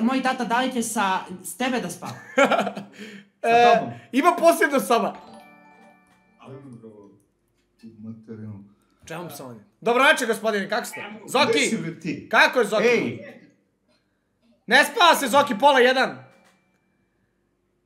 moj tata dajte sa, s tebe da spava. E, ima posebno soba. Čemu sam on? Dobro večer, gospodine, kako ste? Zoki! Kako je Zoki? Ej! Ne spava se Zoki pola jedan.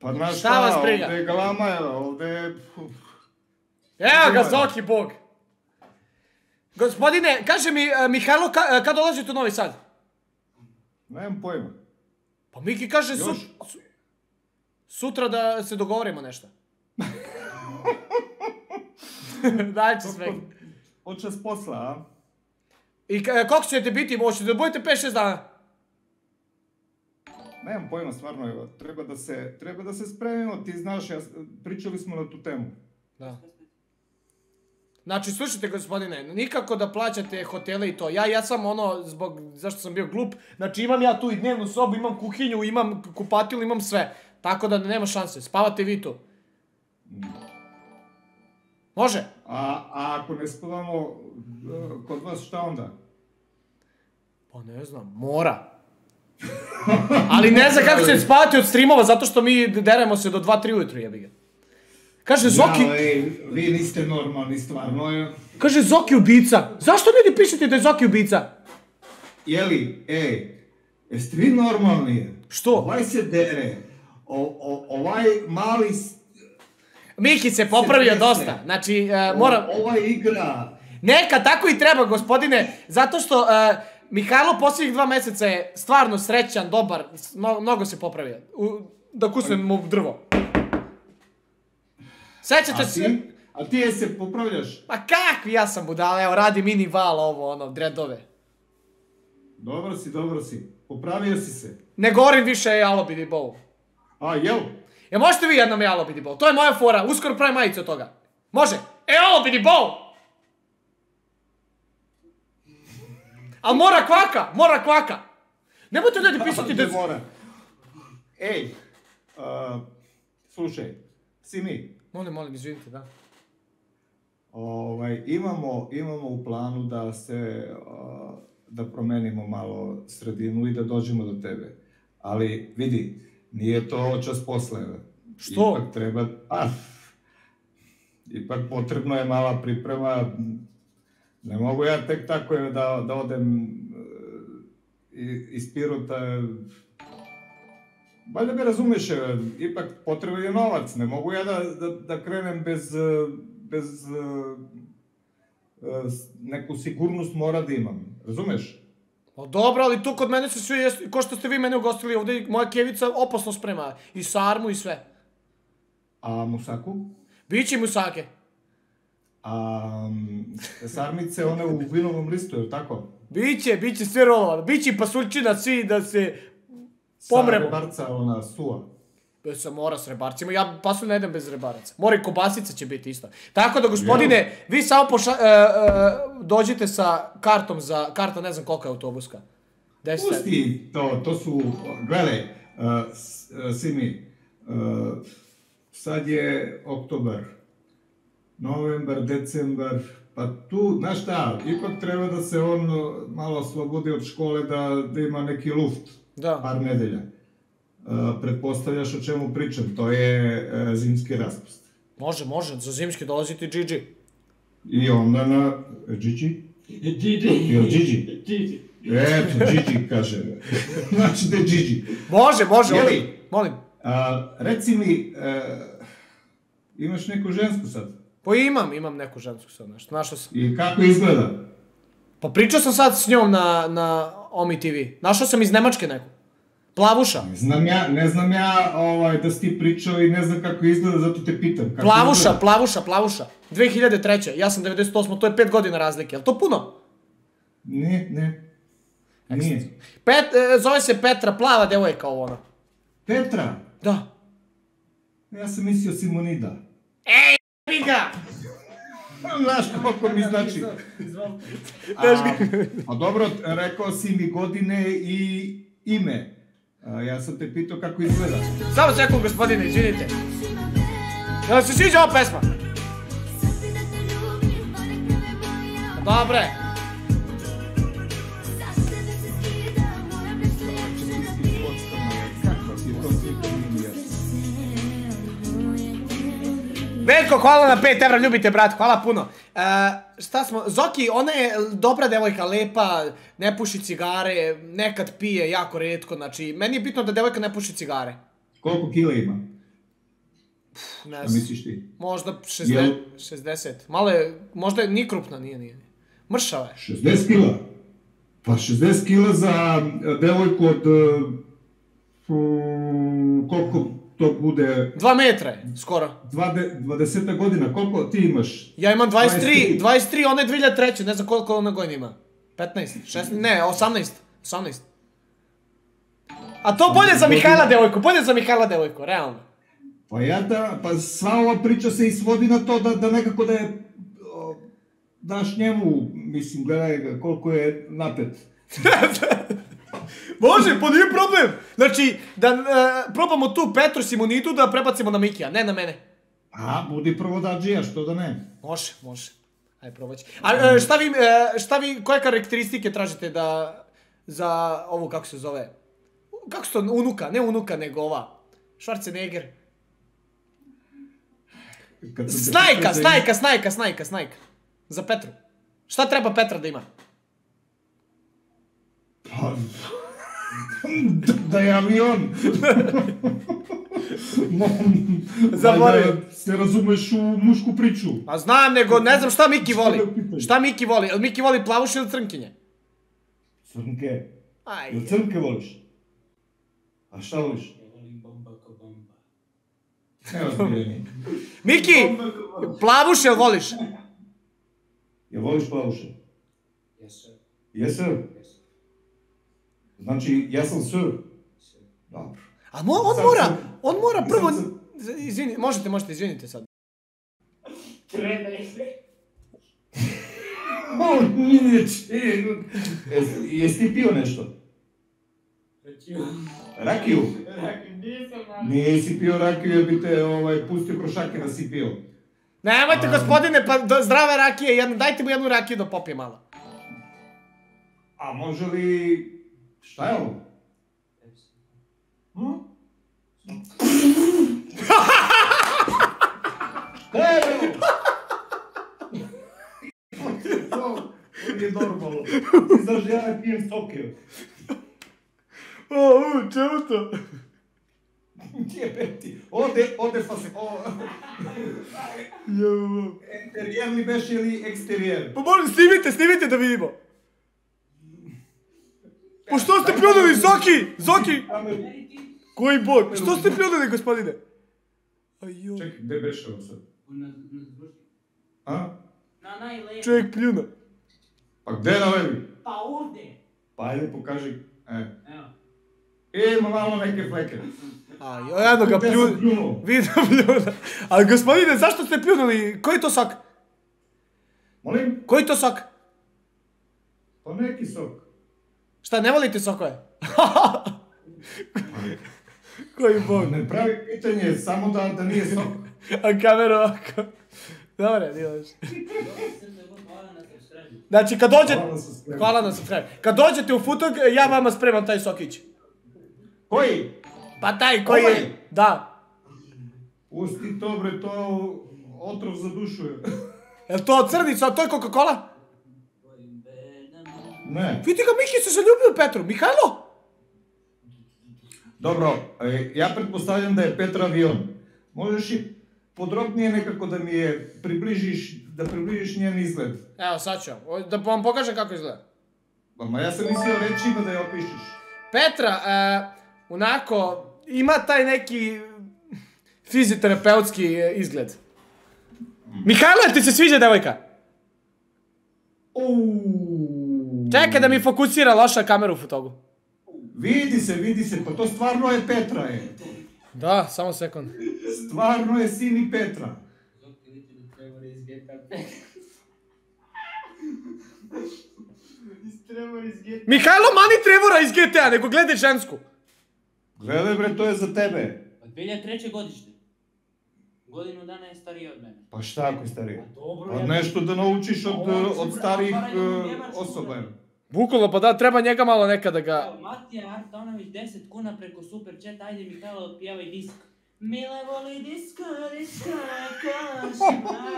Pa znaš Šta šta, vas briga? ovdje je galama, je, ovdje je... Evo ga. Zoki Bog. Gospodine, kaže mi, e, Mihajlo, ka- e, kad dolazite u Novi Sad? Nemam pojma. Pa Miki kaže su- su- sutra da se dogovorimo nešto. Dajte sve. Oče s posla, a? I k- koliko ćete biti? Možete da budete 5-6 dana. Nemam pojma, stvarno, treba da se, treba da se spremimo, ti znaš, ja, pričali smo na tu temu. Da. Znači, slušajte gospodine, nikako da plaćate hotele i to. Ja, ja sam ono, zbog, zašto sam bio glup, znači imam ja tu i dnevnu sobu, imam kuhinju, imam kupatilu, imam sve. Tako da nema šanse, spavate vi tu. Može? A, a ako ne spavamo e, kod vas, šta onda? Pa ne znam, mora. Ali ne znam kako ćete spavati od streamova, zato što mi deremo se do 2-3 ujutru, jebi ga. Kaže Zoki, Ja, ej, vi niste normalni, stvarno kaže Zoki ubica. Zašto ljudi pišete da je Zoki ubica? Jeli, ej, jeste vi normalni? Što? Ovaj se dere, o, o, ovaj mali... Miki se popravio Se dosta, znači uh, mora... o- ovaj igra. Neka, tako i treba, gospodine, zato što uh, Mihajlo posljednjih dva mjeseca je stvarno srećan, dobar, mno- mnogo se popravio. U, da kusnem mu drvo. Sećate A se? ti? A ti je se popravljaš? Pa kakvi, ja sam budala, evo radi mini val ovo, ono, dredove. Dobro si, dobro si. Popravio si se. Ne govorim više e, alo bidi bow. A, jel? E možete vi jednom alo bidi bow? To je moja fora, uskoro pravim majicu od toga. Može? E alo bidi bow! Al mora kvaka, mora kvaka. Nemojte ljudi pisati da... Ej, uh, slušaj, si mi, Molim, molim, izvinite, da. ovaj, imamo, imamo u planu da se, da promenimo malo sredinu i da dođemo do tebe. Ali, vidi, nije to čas posle. Što? Ipak treba, a, ipak potrebno je mala priprema. Ne mogu ja tek tako da, da odem i- iz Pirota. Valjda me razumeš, e, ipak potreban je novac. Ne mogu ja da, da, da krenem bez, e, bez e, neku sigurnost mora da imam. Razumeš? Pa dobro, ali tu kod mene su svi, jest- ko što ste vi mene ugostili ovdje, moja kevica opasno sprema. I sarmu i sve. A Musaku? Biće mu sake. A sarmice one u vinovom listu, je li tako? Biće, biće sve rolovano. Biće i pasuljčina, svi da se... Sa Pomremo. rebarca ona suva. Bez se mora s rebarcima, ja pasulj ne jedem bez rebaraca. Mora i kobasica će biti isto. Tako da, gospodine, vi samo poša, e, e, dođite sa kartom za, karta ne znam kolika je autobuska. Deset. Pusti to, to su, gledaj, uh, Simi, uh, sad je oktobar, novembar, decembar, pa tu, znaš šta, ipak treba da se on malo oslobodi od škole, da, da ima neki luft, Da. par nedelja. Uh, pretpostavljaš o čemu pričam, to je uh, zimski raspust. Može, može, za zimski dolaziti Gigi. I onda na... Gigi? Gigi. Jel Gigi? Gigi. Eto, Gigi kaže. znači da je Gigi. Može, može, Jeli? onda- molim. A, reci mi, e, imaš neku žensku sad? Pa imam, imam neku žensku sad nešto, našao sam. I kako izgleda? Pa pričao sam sad s njom na, na Omi TV. Našao sam iz Nemačke neku. Plavuša. Ne znam ja, ne znam ja ovaj, da si ti pričao i ne znam kako izgleda, zato te pitam. Kako Plavuša, izgleda? plavuša, plavuša. 2003. Ja sam 98. To je 5 godina razlike. Jel to puno? Ne, ne. Nije. Pet, e, zove se Petra, plava devojka ovo ono. Petra, Da. ja sam mislio Simonida. Ej, ga! Знаеш колко ми значи. А, добро, рекол си ми године и име. Јас се те питам како изгледа. Само секој господине, извините. Јас да се сиѓа ова песма. Добре. Veljko, hvala na 5 evra, ljubite brat, hvala puno. E, šta smo, Zoki, ona je dobra devojka, lepa, ne puši cigare, nekad pije jako redko, znači, meni je bitno da devojka ne puši cigare. Koliko kila ima? Ne znam, misliš ti? možda Jel- 60, 60. Malo je, možda je ni krupna, nije, nije. Mršava je. 60 kila? Pa 60 kila za e, devojku od... fu- koliko to bude? Dva metra je, skoro. 20 godina, koliko ti imaš? Ja imam 23, 23. 23, ona je 2003, ne znam koliko ona godina ima. 15, 16, ne, 18, 18. A to bolje za Mihajla devojku, bolje za Mihajla devojku, realno. Pa ja da, pa sva ova priča se i svodi na to da, da nekako da je daš njemu, mislim, gledaj koliko je napet. Može, pa nije problem. Znači, da e, probamo tu Petru Simonidu da prebacimo na Mikija, ne na mene. A, budi prvo dađija, što da ne? Može, može. Ajde, probat ću. A e, šta vi, e, šta vi, koje karakteristike tražite da, za ovu, kako se zove? Kako se to, unuka, ne unuka, nego ova. Schwarzenegger. Snajka, snajka, snajka, snajka, snajka. Za Petru. Šta treba Petra da ima? Pa, da je avion. Zaboravim. se razumeš u mušku priču. Pa znam, nego ne znam šta Miki voli. Šta Miki voli? Jel Miki voli plavuše ili crnkinje? Crnke. Aj, Jel crnke voliš? A šta voliš? Miki, plavuše voliš? Jel voliš plavuše? Jesam. Znači, ja sam sir. Dobro. A mo, on Sad mora, sam- on mora prvo... sam- Izvini, možete, možete, izvinite sad. Nije čin. Jes- Jesi ti pio nešto? Rakiju? Nisi pio rakiju jer bi te ovaj, pustio si pio. Nemojte, gospodine, pa do, zdrave rakije, jedno, dajte mu jednu rakiju da popije malo. A može li... Šta je ovo? Hm? Šta je ovo? To je normalno. Znaš ja ne pijem soke. O, u, čemu to? Jebe ti. Ode, ode fa se... O... Interijer li beš ili eksterijer? Pa molim, snimite, snimite da vidimo. Pa što ste pljunuli, Zoki? Zoki! Koji bog? Što ste pljunuli, gospodine? Ajo. Čekaj, gde beš ovo sad? A? Na najlevi. Čovjek pljuna. Pa gde na levi? Pa ovdje. Pa ajde pokaži. E. Evo. E, ima malo neke fleke. Ajo, jedno ga Gde sam pljuna. Ali gospodine, zašto ste pljunuli? Koji je to sok? Molim? Koji je to sok? Pa neki sok. Šta, ne volite sokove? Koji bog. Ne pravi pitanje, samo da, da nije sok. A kameru ovako. Dobre, nije loše. Znači, kad dođete... Hvala na subscribe. Kad dođete u Futog, ja vama spremam taj sokić. Koji? Pa taj koji je... Ovaj? Da. Pusti to bre, to otrov za dušu je. Jel to crnica, a to je Coca-Cola? Ne. Vidi ga, Miki se zaljubio u Petru. Mihajlo? Dobro, e, ja pretpostavljam da je Petra avion. Možeš i podrobnije nekako da mi je približiš, da približiš njen izgled. Evo, sad ću. Da vam pokažem kako izgleda. Pa ma ja sam mislio rečima da je opišeš. Petra, e, onako, ima taj neki fizioterapeutski e, izgled. Mihajlo, jel ti se sviđa devojka? Uuu. Čekaj da mi fokusira loša kamera u fotogu. Vidi se, vidi se, pa to stvarno je Petra je. Da, samo sekund. Stvarno je sin i Petra. Mihajlo, mani Trevora iz GTA, nego gledaj žensku. Gledaj bre, to je za tebe. Od 2003. godište. Godinu dana je stariji od mene. Pa šta ako je stariji? Dobro, Pa nešto da naučiš od, Pa od starijih otvaranje u Njemačku, osoba. Bukvalno, pa da, treba njega malo nekada ga... Matija Artanović 10 kuna preko Super Chat, ajde Mihajlo, otpjevaj disk. Mila voli disko, disko,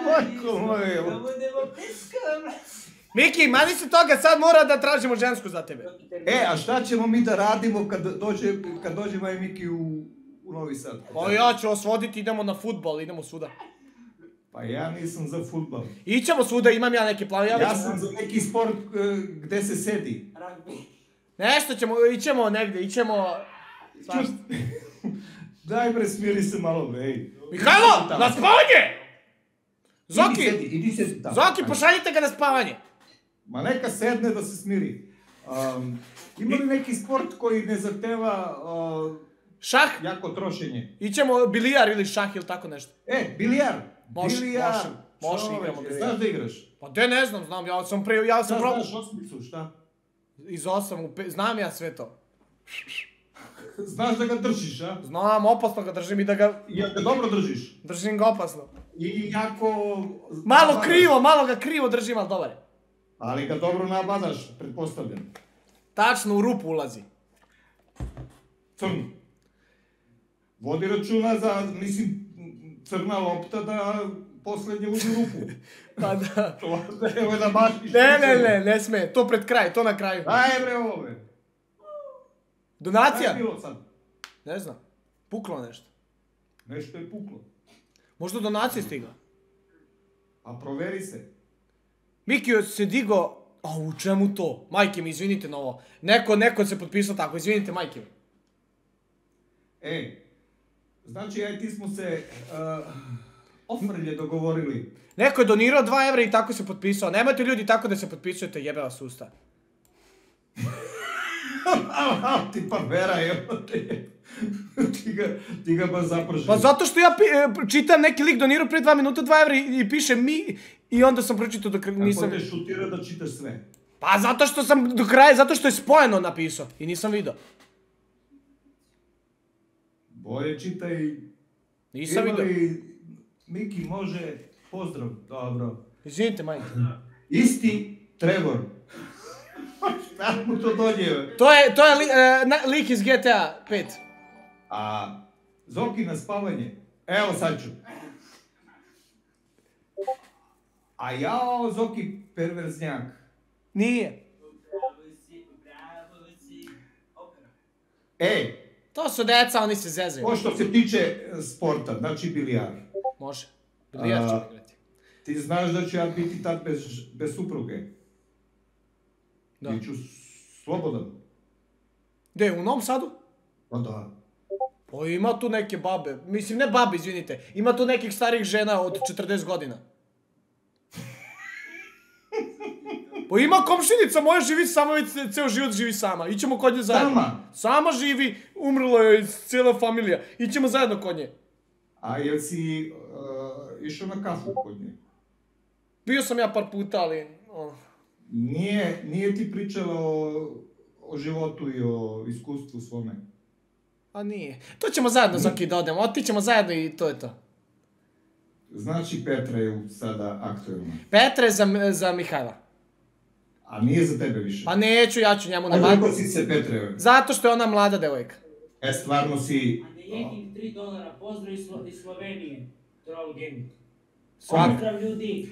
Majko moje. Da budemo disko, Miki, mani se toga, sad mora da tražimo žensku za tebe. E, a šta ćemo mi da radimo kad dođe, kad dođe Maj Miki u, u Novi Sad? Pa ja ću vas voditi, idemo na futbol, idemo svuda. Pa ja nisam za futbal. Ićemo svuda, imam ja neke planove. Ja, Ja već- sam za neki sport e, gde se sedi. Rugby. Nešto ćemo, ićemo negdje, ićemo... Svašta. Daj bre, smiri se malo, bre. ej. Mihajlo, na spavanje! Idi Zoki, sedi, idi sedi tamo. Zoki, pošaljite ga na spavanje. Ma neka sedne da se smiri. Um, ima li neki sport koji ne zahteva uh, Šah, jako trošenje? ićemo bilijar ili šah ili tako nešto. E, bilijar. Bilijar. može, može, Čoveče, igramo bilijar. Znaš da igraš? Pa de ne znam, znam, ja sam pre, ja sam Šta pro... znaš osmicu, šta? Iz osam, u pe... znam ja sve to. Znaš da ga držiš, a? Znam, opasno ga držim i da ga, da ga dobro držiš. držim ga opasno. I jako... Malo nabadaš. krivo, malo ga krivo držim, ali dobar je. Ali ga dobro nabadaš, pretpostavljam. Tačno u rupu ulazi. Crn. Vodi računa za, mislim, crna lopta da poslednje uđe rupu. Pa da. To evo da bašiš. Ne, ne, ne, ne sme, to pred kraj, to na kraju. Daj bre ove. Šta Donacija? je bilo sad? Ne znam. Puklo nešto. Nešto je puklo. Možda donacija stigla. A proveri se. Mikio se digo, a u čemu to? Majke mi, izvinite na ovo. Neko, neko se potpisao tako, izvinite majke mi. E, znači i ti smo se uh, ofrlje dogovorili. Neko je donirao 2 evra i tako se potpisao. Nemojte ljudi tako da se potpisujete, jebe vas usta. Ti pa vera, evo te. ti ga, ti ga baš zaprži. Pa zato što ja pi- e, čitam neki lik donirao pre 2 minuta 2 evra i, i piše mi i onda sam pročitao do kraja, nisam... Nisam... te šutira da čitaš sve. Pa zato što sam do kraja, zato što je spojeno napisao i nisam video. Bolje čitaj. Nisam li Miki može, pozdrav, dobro. Izvinite majke. Isti Trevor. Šta mu to dođe? To je, to je li, e, na- lik iz GTA 5. A Zoki na spavanje. Evo sad ću. A jao, Zoki perverznjak. Nije. E, To su deca, oni se zezaju. to što se tiče e, sporta, znači bilijar. Može. Bilijar ćemo igrati. Ti znaš da ću ja biti tad bez, bez supruge. Da. Biću slobodan. Gde, u Novom Sadu? Pa da. Pa ima tu neke babe. Mislim, ne babe, izvinite. Ima tu nekih starih žena od 40 godina. Pa ima komšinica moja živi sama, već ce- ceo život živi sama. Ićemo kod nje zajedno. Sama? Sama živi, umrla je cijela familija. Ićemo zajedno kod nje. A jel si uh, išao na kafu kod nje? Bio sam ja par puta, ali... oh. Nije, nije ti pričala o, o životu i o iskustvu svome. A nije. To ćemo zajedno, Zoki, da odemo. Otićemo zajedno i to je to. Znači Petra je sada aktuelna. Petre za, za Mihajla. A nije za tebe više. Pa neću, ja ću njemu na Odrekao bagu. si se Petre. Zato što je ona mlada devojka. E, stvarno si... A ne jedim 3 dolara, pozdrav iz, Slo- iz Slovenije. Troll Gaming. Pozdrav ljudi.